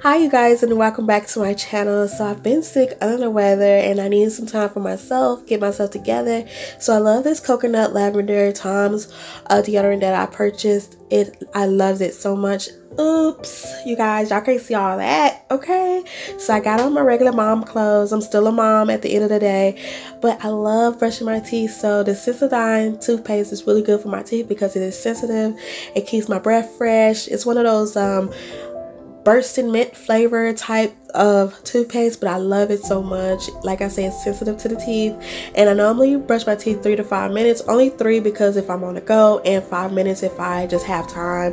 Hi you guys and welcome back to my channel. So I've been sick under the weather and I needed some time for myself, get myself together. So I love this coconut lavender Tom's uh, deodorant that I purchased. It I loved it so much. Oops, you guys, y'all can't see all that, okay? So I got on my regular mom clothes. I'm still a mom at the end of the day, but I love brushing my teeth. So the Sensodyne toothpaste is really good for my teeth because it is sensitive. It keeps my breath fresh. It's one of those um bursting mint flavor type of toothpaste but I love it so much. Like I said it's sensitive to the teeth. And I normally brush my teeth three to five minutes only three because if I'm on the go and five minutes if I just have time.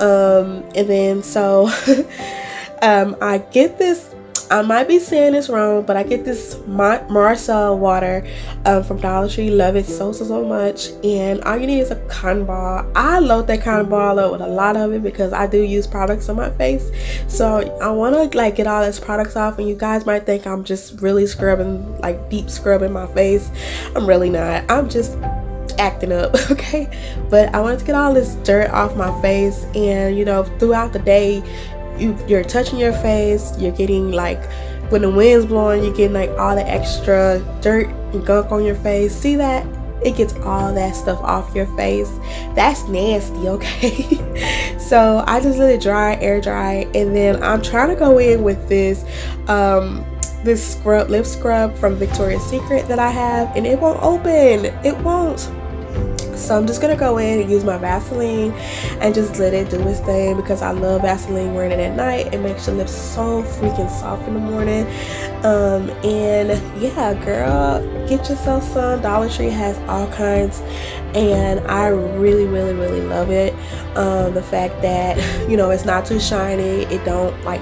Um and then so um I get this I might be saying this wrong, but I get this Mar Marcel water um, from Dollar Tree. Love it so, so, so much. And all you need is a cotton ball. I load that cotton ball up with a lot of it because I do use products on my face. So I want to like get all this products off. And you guys might think I'm just really scrubbing, like deep scrubbing my face. I'm really not. I'm just acting up okay but i wanted to get all this dirt off my face and you know throughout the day you you're touching your face you're getting like when the wind's blowing you're getting like all the extra dirt and gunk on your face. See that? It gets all that stuff off your face. That's nasty okay? So i just let it dry air dry and then i'm trying to go in with this um this scrub lip scrub from victoria's secret that i have and it won't open. It won't so I'm just gonna go in and use my Vaseline and just let it do its thing because I love Vaseline wearing it at night. It makes your lips so freaking soft in the morning. Um, and yeah, girl, get yourself some. Dollar Tree has all kinds and I really, really, really love it. Um, the fact that, you know, it's not too shiny. It don't like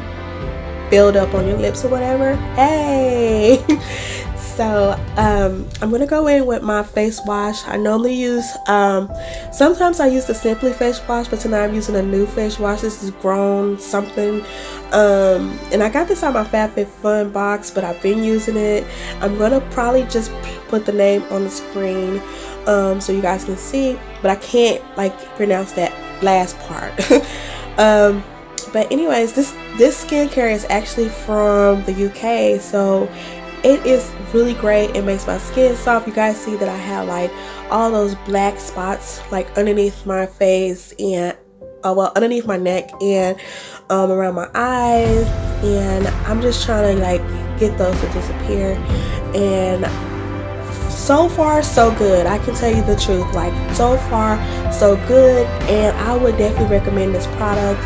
build up on your lips or whatever. Hey! so um, I'm gonna go in with my face wash. I normally use um, sometimes I use the Simply face wash but tonight I'm using a new face wash. This is grown something. Um, and I got this on my FabFitFun box but I've been using it. I'm gonna probably just put the name on the screen um, so you guys can see but I can't like pronounce that last part. Um, but anyways this this skincare is actually from the UK so it is really great. It makes my skin soft. You guys see that i have like all those black spots like underneath my face and uh, well underneath my neck and um, around my eyes. And i'm just trying to like get those to disappear. And so far so good. I can tell you the truth. Like so far so good. And i would definitely recommend this product.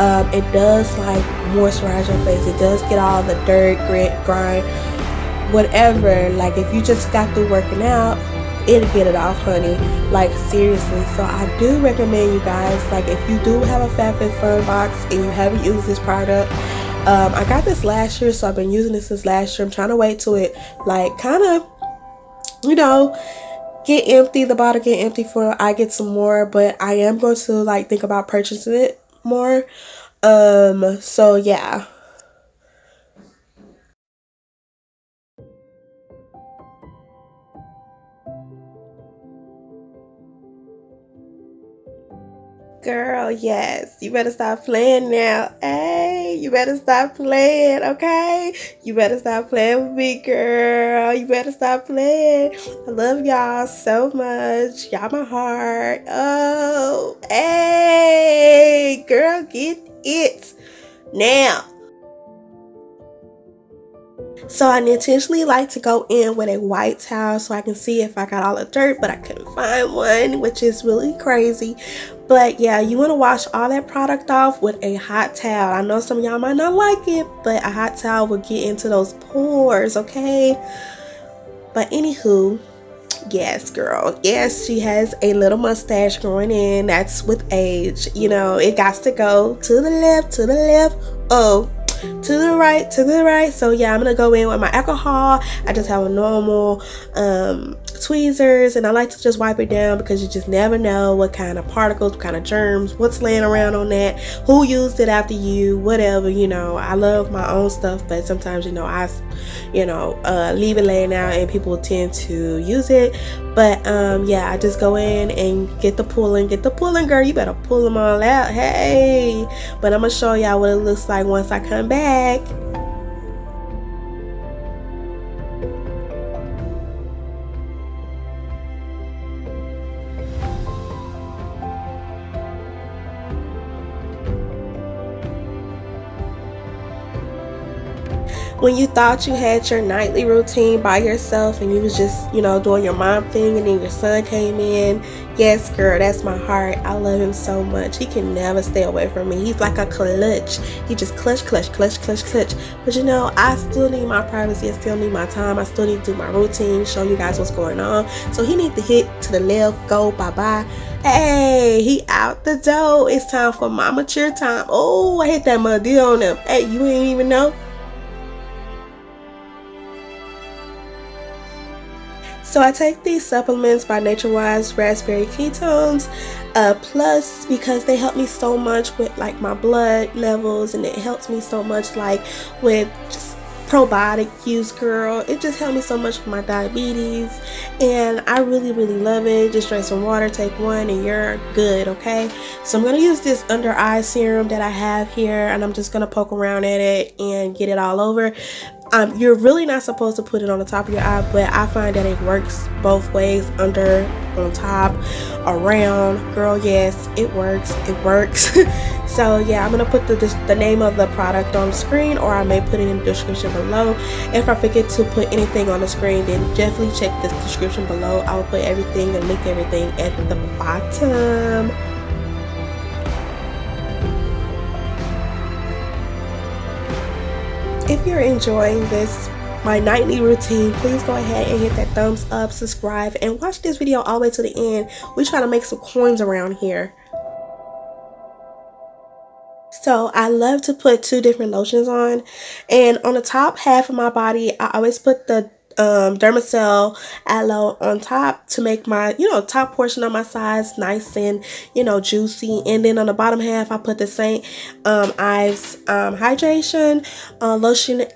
Um, it does like moisturize your face. It does get all the dirt grit grime whatever like if you just got through working out it'll get it off honey. Like seriously. So i do recommend you guys like if you do have a FabFitFun box and you haven't used this product um, i got this last year so i've been using this since last year. I'm trying to wait till it like kind of you know get empty the bottle get empty for i get some more but i am going to like think about purchasing it more. Um so yeah Girl, yes. You better stop playing now. Hey, you better stop playing, okay? You better stop playing with me, girl. You better stop playing. I love y'all so much. Y'all my heart. Oh, hey, girl, get it now. So I intentionally like to go in with a white towel so I can see if I got all the dirt, but I couldn't find one, which is really crazy. But yeah, you want to wash all that product off with a hot towel. I know some of y'all might not like it, but a hot towel will get into those pores, okay? But anywho, yes, girl. Yes, she has a little mustache growing in. That's with age. You know, it got to go to the left, to the left. Oh, to the right, to the right. So yeah, I'm gonna go in with my alcohol. I just have a normal um, tweezers and I like to just wipe it down because you just never know what kind of particles, what kind of germs, what's laying around on that, who used it after you, whatever, you know. I love my own stuff, but sometimes, you know, I, you know, uh, leave it laying out and people tend to use it. But um, yeah, I just go in and get the pulling, get the pulling, girl. You better pull them all out. Hey, but I'm gonna show y'all what it looks like once I come back. When you thought you had your nightly routine by yourself and you was just, you know, doing your mom thing and then your son came in. Yes, girl, that's my heart. I love him so much. He can never stay away from me. He's like a clutch. He just clutch, clutch, clutch, clutch, clutch. But you know, I still need my privacy. I still need my time. I still need to do my routine, show you guys what's going on. So he need to hit to the left, go, bye-bye. Hey, he out the door. It's time for my mature time. Oh, I hit that muddy on him. Hey, you ain't even know. So I take these supplements by NatureWise Raspberry Ketones uh, Plus because they help me so much with like my blood levels and it helps me so much like with just probiotic use girl. It just helped me so much with my diabetes and I really really love it. Just drink some water take one and you're good okay? So I'm gonna use this under eye serum that I have here and I'm just gonna poke around at it and get it all over um, you're really not supposed to put it on the top of your eye, but I find that it works both ways under, on top, around. Girl, yes, it works. It works. so, yeah, I'm going to put the, the name of the product on the screen or I may put it in the description below. If I forget to put anything on the screen, then definitely check the description below. I will put everything and link everything at the bottom. If you're enjoying this my nightly routine please go ahead and hit that thumbs up subscribe and watch this video all the way to the end. We try to make some coins around here. So I love to put two different lotions on and on the top half of my body I always put the um, Dermasil aloe on top to make my, you know, top portion of my sides nice and, you know, juicy. And then on the bottom half, I put the St. Um, Ives um, Hydration uh, lotion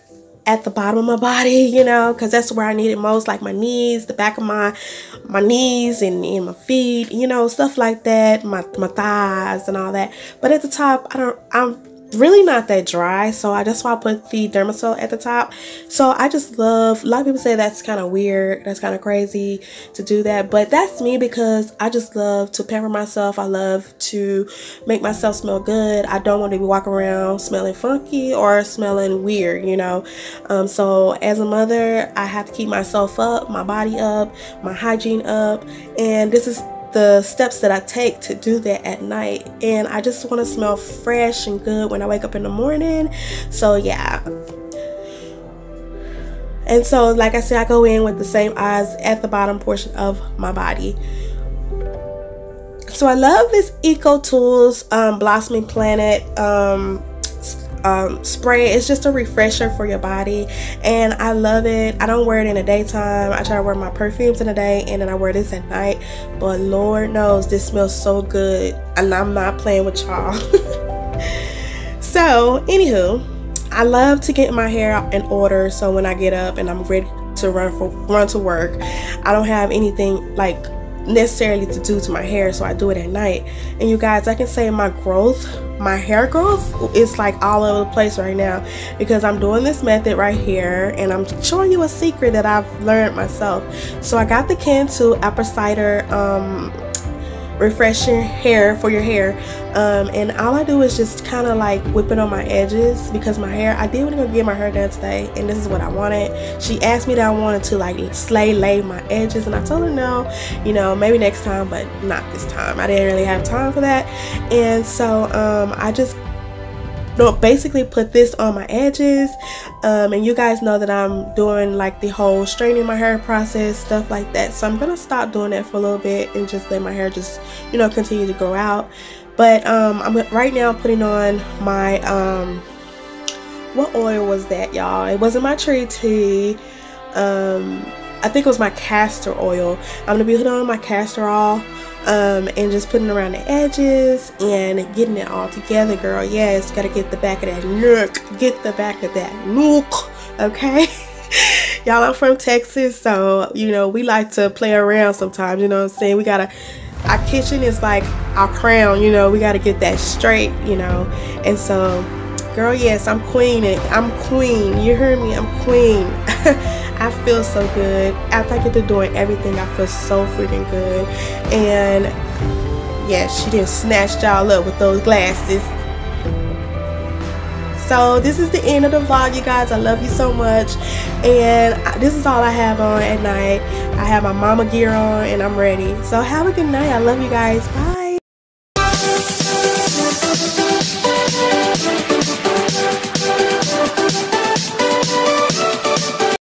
at the bottom of my body, you know, because that's where I need it most, like my knees, the back of my my knees and, and my feet, you know, stuff like that, my, my thighs and all that. But at the top, I don't, I'm really not that dry so I just want to put the Dermasil at the top. So I just love a lot of people say that's kind of weird that's kind of crazy to do that but that's me because I just love to pamper myself. I love to make myself smell good. I don't want to be walking around smelling funky or smelling weird you know? Um, so as a mother I have to keep myself up my body up my hygiene up and this is the steps that I take to do that at night. And I just want to smell fresh and good when I wake up in the morning. So, yeah. And so, like I said, I go in with the St. Ives at the bottom portion of my body. So I love this Eco Tools um, Blossoming Planet um, um, spray. It's just a refresher for your body and I love it. I don't wear it in the daytime. I try to wear my perfumes in the day and then I wear this at night. But Lord knows this smells so good and I'm not playing with y'all. so anywho, I love to get my hair in order so when I get up and I'm ready to run for run to work, I don't have anything like necessarily to do to my hair so I do it at night. And you guys I can say my growth my hair growth is like all over the place right now because I'm doing this method right here and I'm showing you a secret that I've learned myself. So I got the Cantu apple cider um, refreshing hair for your hair um, and all I do is just kind of like whip it on my edges because my hair I did want to get my hair done today and this is what I wanted. She asked me that I wanted to like slay lay my edges and I told her no you know maybe next time but not this time. I didn't really have time for that. And so um, I just no, basically put this on my edges um, and you guys know that I'm doing like the whole straightening my hair process stuff like that so I'm gonna stop doing that for a little bit and just let my hair just you know continue to grow out but um, I'm right now putting on my um, what oil was that, y'all? It wasn't my tree tea. Um, I think it was my castor oil. I'm gonna be putting on my castor oil um, and just putting around the edges and getting it all together, girl. Yes, gotta get the back of that nook. Get the back of that nook, okay? Y'all, I'm from Texas, so you know we like to play around sometimes. You know what I'm saying? We gotta. Our kitchen is like our crown, you know. We gotta get that straight, you know. And so, girl, yes, I'm queen. I'm queen. You hear me? I'm queen. I feel so good. After I get to doing everything, I feel so freaking good. And yeah, she just snatched y'all up with those glasses. So this is the end of the vlog, you guys. I love you so much. And this is all I have on at night. I have my mama gear on and I'm ready. So have a good night. I love you guys. Bye.